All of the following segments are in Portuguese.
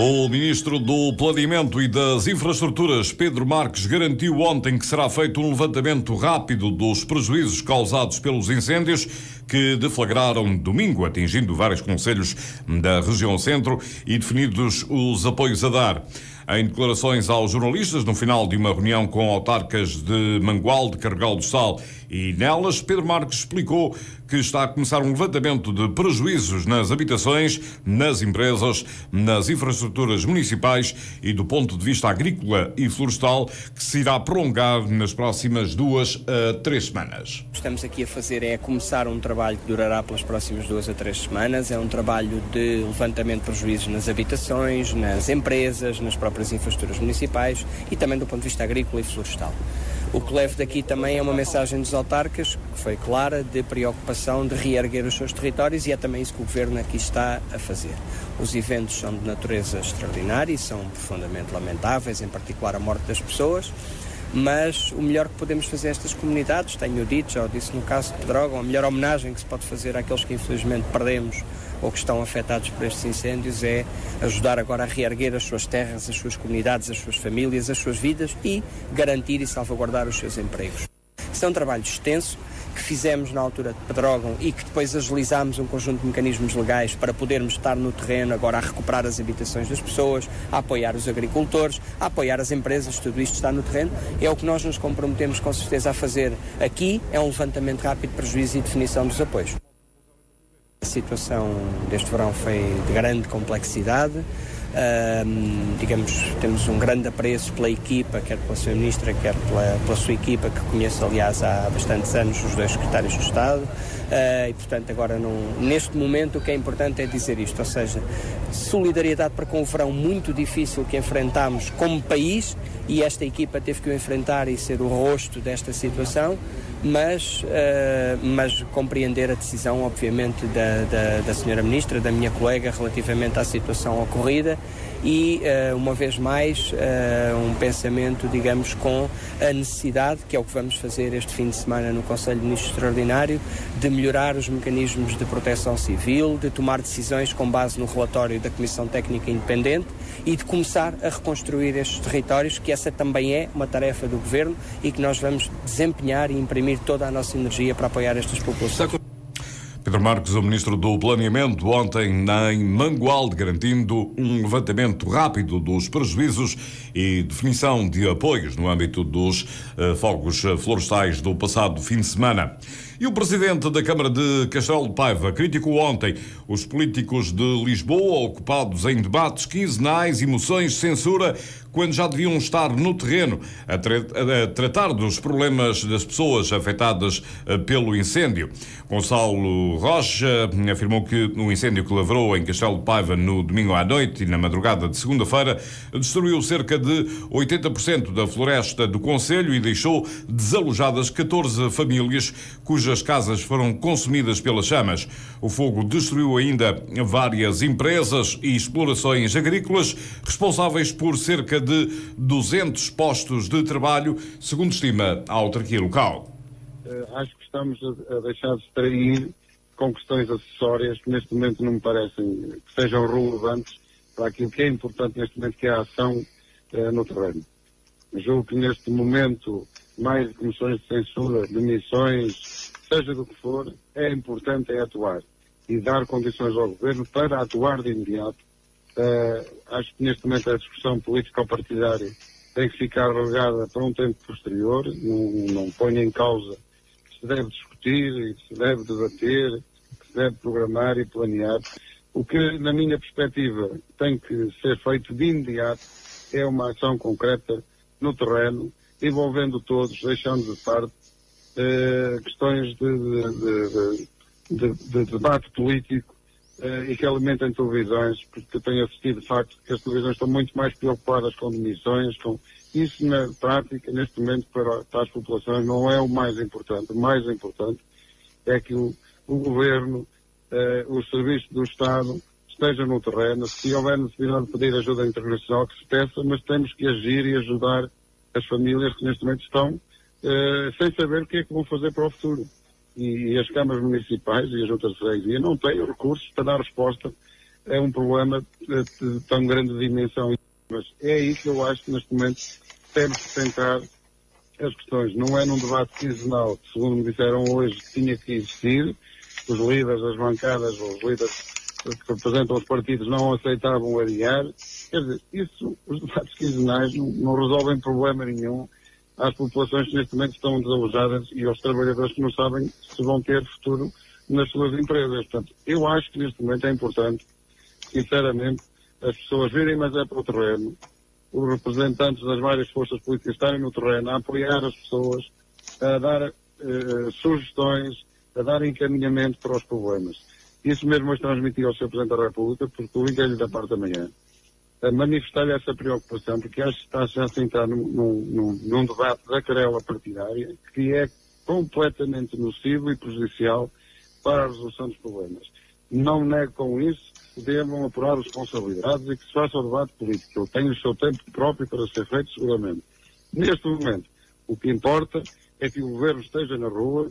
O ministro do Planeamento e das Infraestruturas, Pedro Marques, garantiu ontem que será feito um levantamento rápido dos prejuízos causados pelos incêndios que deflagraram domingo, atingindo vários conselhos da região centro e definidos os apoios a dar. Em declarações aos jornalistas, no final de uma reunião com autarcas de Mangual, de Carregal do Sal e nelas, Pedro Marques explicou que está a começar um levantamento de prejuízos nas habitações, nas empresas, nas infraestruturas municipais e do ponto de vista agrícola e florestal, que se irá prolongar nas próximas duas a três semanas. O que estamos aqui a fazer é começar um trabalho que durará pelas próximas duas a três semanas. É um trabalho de levantamento de prejuízos nas habitações, nas empresas, nas próprias próprias infraestruturas municipais e também do ponto de vista agrícola e florestal. O que levo daqui também é uma mensagem dos autarcas, que foi clara, de preocupação de reerguer os seus territórios e é também isso que o Governo aqui está a fazer. Os eventos são de natureza extraordinária e são profundamente lamentáveis, em particular a morte das pessoas, mas o melhor que podemos fazer a estas comunidades, tenho dito, já disse no caso de Pedrógão, a melhor homenagem que se pode fazer àqueles que infelizmente perdemos ou que estão afetados por estes incêndios é ajudar agora a reerguer as suas terras, as suas comunidades, as suas famílias, as suas vidas e garantir e salvaguardar os seus empregos. Isso é um trabalho extenso que fizemos na altura de Pedrógão e que depois agilizámos um conjunto de mecanismos legais para podermos estar no terreno agora a recuperar as habitações das pessoas, a apoiar os agricultores, a apoiar as empresas, tudo isto está no terreno. É o que nós nos comprometemos com certeza a fazer aqui, é um levantamento rápido de prejuízo e definição dos apoios. A situação deste verão foi de grande complexidade. Digamos, temos um grande apreço pela equipa, quer pela sua ministra, quer pela, pela sua equipa, que conheço, aliás, há bastantes anos, os dois secretários do Estado. Uh, e, portanto, agora, neste momento, o que é importante é dizer isto, ou seja, solidariedade para com o verão muito difícil que enfrentámos como país, e esta equipa teve que o enfrentar e ser o rosto desta situação, mas, uh, mas compreender a decisão, obviamente, da, da, da senhora Ministra, da minha colega, relativamente à situação ocorrida e, uh, uma vez mais, uh, um pensamento, digamos, com a necessidade, que é o que vamos fazer este fim de semana no Conselho de Ministros Extraordinário, de melhorar os mecanismos de proteção civil, de tomar decisões com base no relatório da Comissão Técnica Independente e de começar a reconstruir estes territórios, que essa também é uma tarefa do Governo e que nós vamos desempenhar e imprimir toda a nossa energia para apoiar estas populações. Pedro Marques, o ministro do Planeamento, ontem em Mangualde, garantindo um levantamento rápido dos prejuízos e definição de apoios no âmbito dos uh, fogos florestais do passado fim de semana. E o presidente da Câmara de Castelo de Paiva criticou ontem os políticos de Lisboa ocupados em debates quinzenais e moções de censura quando já deviam estar no terreno a, tra a tratar dos problemas das pessoas afetadas eh, pelo incêndio. Gonçalo Rocha afirmou que o incêndio que lavrou em Castelo de Paiva no domingo à noite e na madrugada de segunda-feira destruiu cerca de 80% da floresta do Conselho e deixou desalojadas 14 famílias cujas casas foram consumidas pelas chamas. O fogo destruiu ainda várias empresas e explorações agrícolas responsáveis por cerca de de 200 postos de trabalho, segundo estima a autarquia local. Uh, acho que estamos a, deixar de extrair com questões acessórias que neste momento não me parecem que sejam relevantes para aquilo que é importante neste momento, que é a ação uh, no terreno. Julgo que neste momento, mais comissões de censura, demissões, seja do que for, é importante é atuar e dar condições ao governo para atuar de imediato Uh, acho que neste momento a discussão política partidária tem que ficar relegada para um tempo posterior, não, não em causa que se deve discutir e que se deve debater, que se deve programar e planear. O que, na minha perspectiva, tem que ser feito de imediato é uma ação concreta no terreno, envolvendo todos, deixando de parte uh, questões de, de, de, de, debate político uh, e que alimentem televisões, porque tenho assistido de facto que as televisões estão muito mais preocupadas com demissões, com isso na prática, neste momento, para, para as populações não é o mais importante. O mais importante é que o, o governo, uh, os serviços do Estado estejam no terreno. Se houver necessidade de pedir ajuda internacional, que se peça, mas temos que agir e ajudar as famílias que neste momento estão uh, sem saber o que é que vão fazer para o futuro e, as câmaras municipais e as juntas de não têm recursos para dar resposta é um problema de, de tão grande dimensão. Mas é aí que eu acho que neste momento temos que centrar as questões. Não é num debate quinzenal, que segundo me disseram hoje, que tinha que existir. Os líderes das bancadas, os líderes que representam os partidos não aceitavam adiar. Quer dizer, isso, os debates quinzenais não, não resolvem problema nenhum às populações que neste momento estão desalojadas e aos trabalhadores que não sabem se vão ter futuro nas suas empresas. Portanto, eu acho que neste momento é importante, sinceramente, as pessoas virem mais é para o terreno, os representantes das várias forças políticas estarem no terreno, a apoiar as pessoas, a dar uh, sugestões, a dar encaminhamento para os problemas. Isso mesmo hoje transmiti ao Sr. Presidente da República, porque liguei-lhe da parte da manhã, a manifestar-lhe essa preocupação, porque acho que está já a sentar num, num, num debate da querela partidária, que é completamente nocivo e prejudicial para a resolução dos problemas. Não nego com isso que devam apurar responsabilidades e que se faça o debate político. Ele tem o seu tempo próprio para ser feito, seguramente. Neste momento, o que importa é que o Governo esteja na rua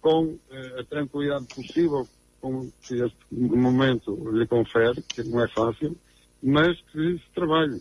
com eh, a tranquilidade possível com que este momento lhe confere, que não é fácil, mas que se trabalhe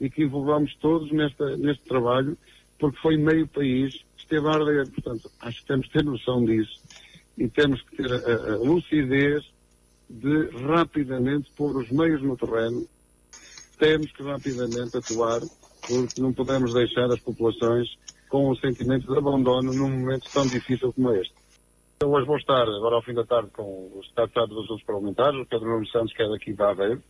e que envolvamos todos nesta, neste trabalho, porque foi meio país que esteve a arder. Portanto, acho que temos que ter noção disso e temos que ter a, a lucidez de rapidamente pôr os meios no terreno. Temos que rapidamente atuar, porque não podemos deixar as populações com o sentimento de abandono num momento tão difícil como este. Eu hoje vou estar, agora ao fim da tarde, com o Secretário dos Assuntos Parlamentares, o Pedro Nuno Santos, que é daqui da Aveiro,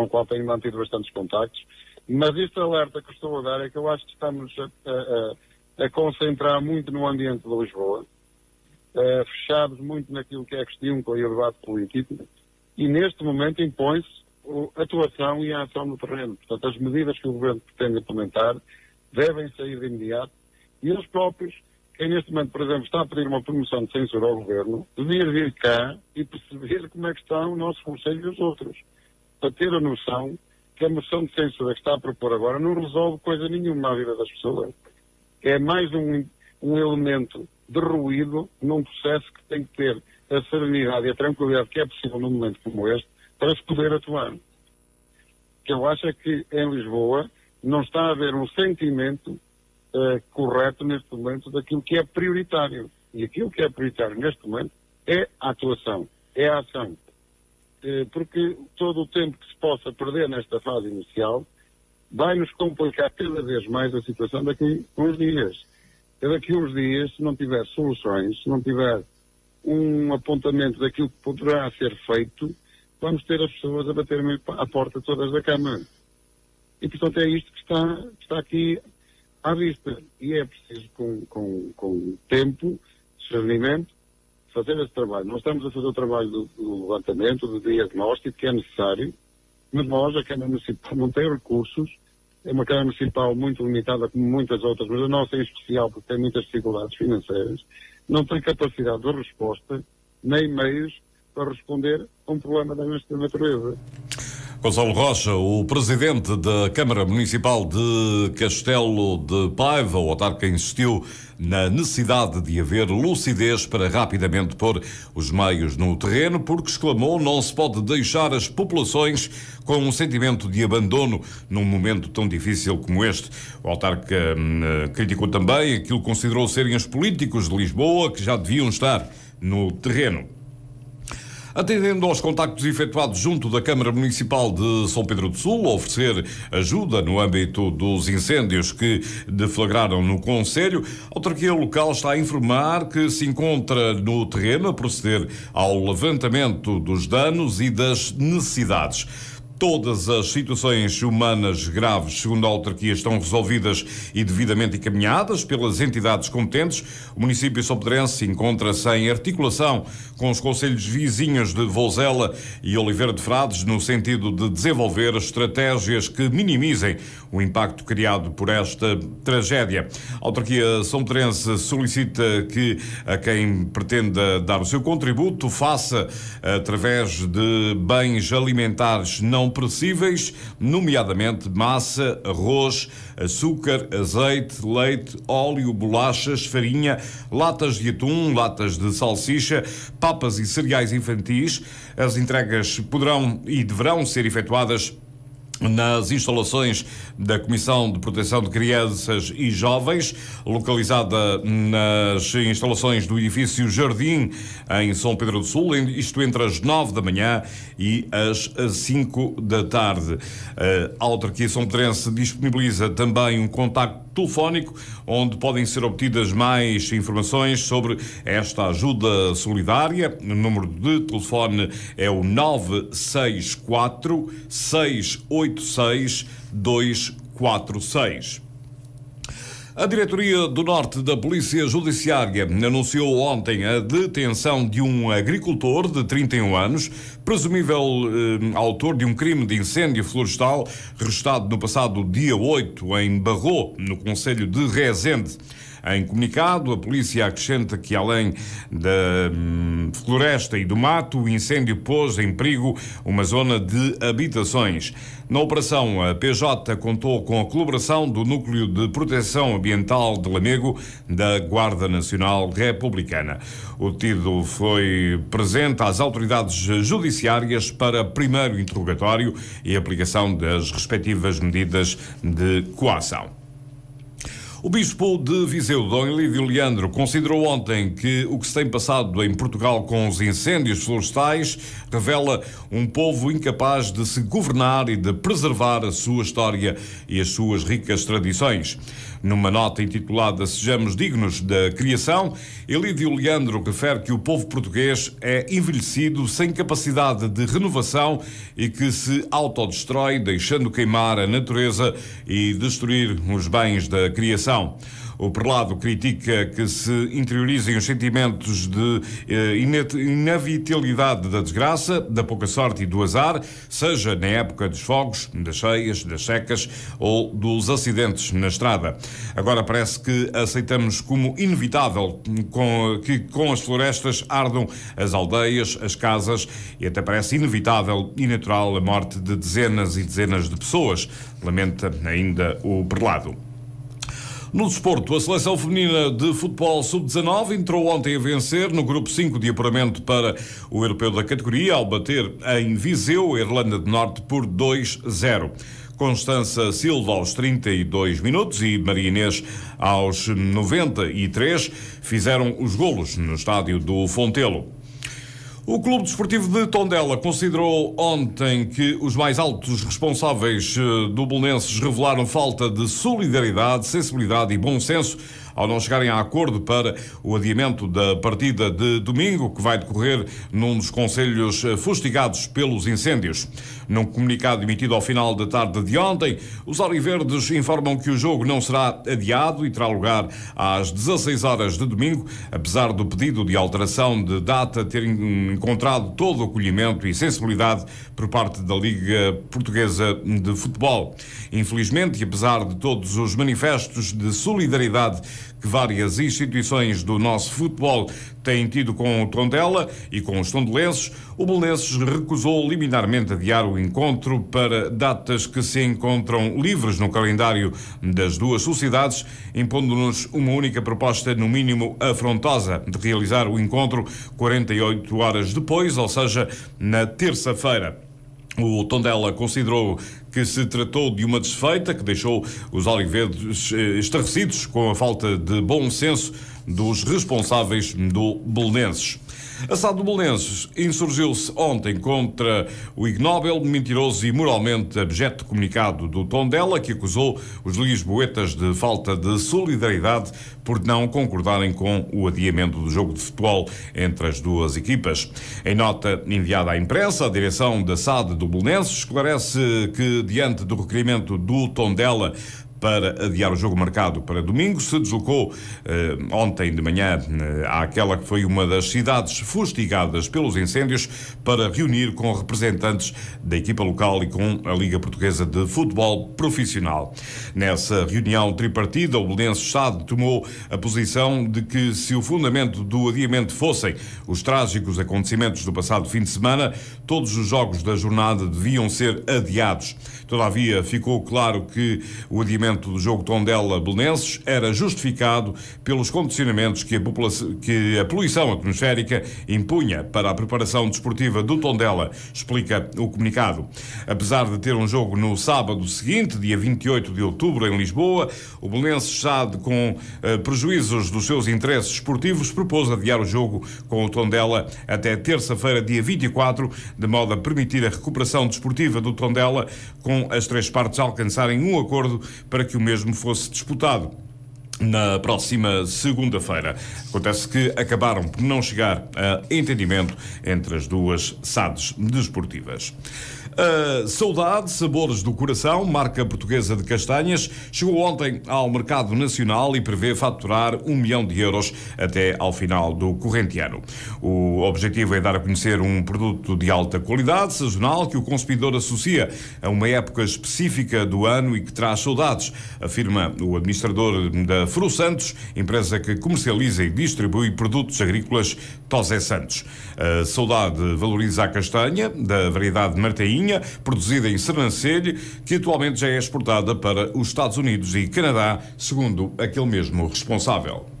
com o qual tenho mantido bastantes contactos. Mas este alerta que estou a dar é que eu acho que estamos a, a, a concentrar muito no ambiente de Lisboa, uh, fechados muito naquilo que é a questão e o debate político, e neste momento impõe-se a atuação e a ação no terreno. Portanto, as medidas que o Governo pretende implementar devem sair de imediato, e eles próprios quem neste momento, por exemplo, está a pedir uma promoção de censura ao governo, devia vir cá e perceber como é que estão o nosso Conselho e os outros. Para ter a noção que a moção de censura que está a propor agora não resolve coisa nenhuma na vida das pessoas. É mais um, um elemento de ruído num processo que tem que ter a serenidade e a tranquilidade que é possível num momento como este para se poder atuar. O que eu acho é que em Lisboa não está a haver um sentimento uh, correto neste momento daquilo que é prioritário. E aquilo que é prioritário neste momento é a atuação, é a ação. Uh, porque todo o tempo que se possa perder nesta fase inicial vai nos complicar cada vez mais a situação daqui a uns dias. Daqui a uns dias, se não tiver soluções, se não tiver um apontamento daquilo que poderá ser feito, vamos ter as pessoas a bater à porta todas da Câmara. E, portanto, é isto que está, que está aqui à vista. E é preciso, com, com, com tempo, discernimento, fazer esse trabalho. Nós estamos a fazer o trabalho do, do levantamento, do diagnóstico, que é necessário, mas nós, a Câmara Municipal, não tem recursos, é uma Câmara Municipal muito limitada, como muitas outras, mas a nossa em especial, porque tem muitas dificuldades financeiras, não tem capacidade de resposta, nem meios para responder a um problema desta natureza. Gonçalo Rocha, o presidente da Câmara Municipal de Castelo de Paiva, o autarca insistiu na necessidade de haver lucidez para rapidamente pôr os meios no terreno, porque exclamou: não se pode deixar as populações com um sentimento de abandono num momento tão difícil como este. O autarca hum, criticou também aquilo que considerou serem os políticos de Lisboa que já deviam estar no terreno. Atendendo aos contactos efetuados junto da Câmara Municipal de São Pedro do Sul, a oferecer ajuda no âmbito dos incêndios que deflagraram no Conselho, a autarquia local está a informar que se encontra no terreno a proceder ao levantamento dos danos e das necessidades. Todas as situações humanas graves, segundo a autarquia, estão resolvidas e devidamente encaminhadas pelas entidades competentes. O município sopedrense encontra-se em articulação com os conselhos vizinhos de Vozela e Oliveira de Frades no sentido de desenvolver estratégias que minimizem o impacto criado por esta tragédia. A autarquia sompedrense solicita que a quem pretenda dar o seu contributo faça através de bens alimentares não perecíveis, nomeadamente massa, arroz, açúcar, azeite, leite, óleo, bolachas, farinha, latas de atum, latas de salsicha, papas e cereais infantis. As entregas poderão e deverão ser efetuadas nas instalações da Comissão de Proteção de Crianças e Jovens, localizada nas instalações do edifício Jardim, em São Pedro do Sul, isto entre as 9 da manhã e as 5 da tarde. A autarquia São Pedrense disponibiliza também um contacto telefónico, onde podem ser obtidas mais informações sobre esta ajuda solidária. O número de telefone é o 964 686 246. A Diretoria do Norte da Polícia Judiciária anunciou ontem a detenção de um agricultor de 31 anos, presumível eh, autor de um crime de incêndio florestal registrado no passado dia 8 em Barro, no Conselho de Rezende. Em comunicado, a polícia acrescenta que, além da hum, floresta e do mato, o incêndio pôs em perigo uma zona de habitações. Na operação, a PJ contou com a colaboração do Núcleo de Proteção Ambiental de Lamego da Guarda Nacional Republicana. O detido foi presente às autoridades judiciárias para primeiro interrogatório e aplicação das respectivas medidas de coação. O bispo de Viseu, Dom Elídio Leandro, considerou ontem que o que se tem passado em Portugal com os incêndios florestais revela um povo incapaz de se governar e de preservar a sua história e as suas ricas tradições. Numa nota intitulada Sejamos Dignos da Criação, Elídio Leandro refere que o povo português é envelhecido, sem capacidade de renovação e que se autodestrói, deixando queimar a natureza e destruir os bens da criação. O prelado critica que se interiorizem os sentimentos de eh, inevitabilidade da desgraça, da pouca sorte e do azar, seja na época dos fogos, das cheias, das secas ou dos acidentes na estrada. Agora parece que aceitamos como inevitável que com as florestas ardam as aldeias, as casas e até parece inevitável e natural a morte de dezenas e dezenas de pessoas, lamenta ainda o prelado. No desporto, a seleção feminina de futebol sub-19 entrou ontem a vencer no grupo 5 de apuramento para o europeu da categoria, ao bater em Viseu, Irlanda do Norte, por 2-0. Constança Silva aos 32 minutos e Maria Inês aos 93 fizeram os golos no estádio do Fontelo. O Clube Desportivo de Tondela considerou ontem que os mais altos responsáveis eh, do Bolonenses revelaram falta de solidariedade, sensibilidade e bom senso ao não chegarem a acordo para o adiamento da partida de domingo, que vai decorrer num dos conselhos eh, fustigados pelos incêndios. Num comunicado emitido ao final da tarde de ontem, os Oriverdes informam que o jogo não será adiado e terá lugar às 16 horas de domingo, apesar do pedido de alteração de data ter encontrado todo o acolhimento e sensibilidade por parte da Liga Portuguesa de Futebol. Infelizmente, e apesar de todos os manifestos de solidariedade que várias instituições do nosso futebol têm tido com o Tondela e com os tondelenses, o Belenenses recusou liminarmente adiar o encontro para datas que se encontram livres no calendário das duas sociedades, impondo-nos uma única proposta, no mínimo afrontosa, de realizar o encontro 48 horas depois, ou seja, na terça-feira. O Tondela considerou que se tratou de uma desfeita que deixou os olivedos eh, estarrecidos com a falta de bom senso dos responsáveis do Belenenses. A SAD do Belenenses insurgiu-se ontem contra o ignóbil, mentiroso e moralmente abjeto comunicado do Tondela, que acusou os lisboetas de falta de solidariedade por não concordarem com o adiamento do jogo de futebol entre as duas equipas. Em nota enviada à imprensa, a direção da SAD do Belenenses esclarece que, diante do requerimento do Tondela para adiar o jogo marcado para domingo. Se deslocou eh, ontem de manhã eh, àquela que foi uma das cidades fustigadas pelos incêndios para reunir com representantes da equipa local e com a Liga Portuguesa de Futebol Profissional. Nessa reunião tripartida, o Belenenses Estado tomou a posição de que se o fundamento do adiamento fossem os trágicos acontecimentos do passado fim de semana, todos os jogos da jornada deviam ser adiados. Todavia, ficou claro que o adiamento do jogo Tondela-Belenenses era justificado pelos condicionamentos que a, que a poluição atmosférica impunha para a preparação desportiva do Tondela, explica o comunicado. Apesar de ter um jogo no sábado seguinte, dia 28 de outubro, em Lisboa, o Belenenses, já com uh, prejuízos dos seus interesses esportivos, propôs adiar o jogo com o Tondela até terça-feira, dia 24, de modo a permitir a recuperação desportiva do Tondela com as três partes alcançarem um acordo para que o mesmo fosse disputado na próxima segunda-feira. Acontece que acabaram por não chegar a entendimento entre as duas SADs desportivas. A Saudade, Sabores do Coração, marca portuguesa de castanhas, chegou ontem ao mercado nacional e prevê faturar um milhão de euros até ao final do corrente ano. O objetivo é dar a conhecer um produto de alta qualidade, sazonal, que o consumidor associa a uma época específica do ano e que traz saudades, afirma o administrador da Fru Santos, empresa que comercializa e distribui produtos agrícolas Tosé Santos. A Saudade valoriza a castanha da variedade Produzida em Sernancelho, que atualmente já é exportada para os Estados Unidos e Canadá, segundo aquele mesmo responsável.